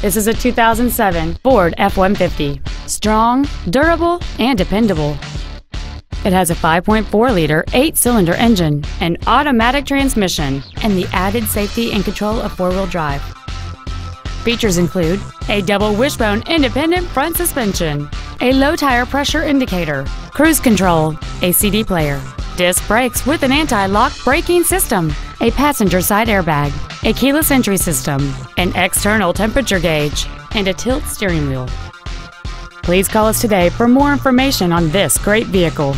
This is a 2007 Ford F-150. Strong, durable, and dependable. It has a 5.4-liter, eight-cylinder engine, an automatic transmission, and the added safety and control of four-wheel drive. Features include a double wishbone independent front suspension, a low tire pressure indicator, cruise control, a CD player, disc brakes with an anti-lock braking system, a passenger side airbag, a keyless entry system, an external temperature gauge, and a tilt steering wheel. Please call us today for more information on this great vehicle.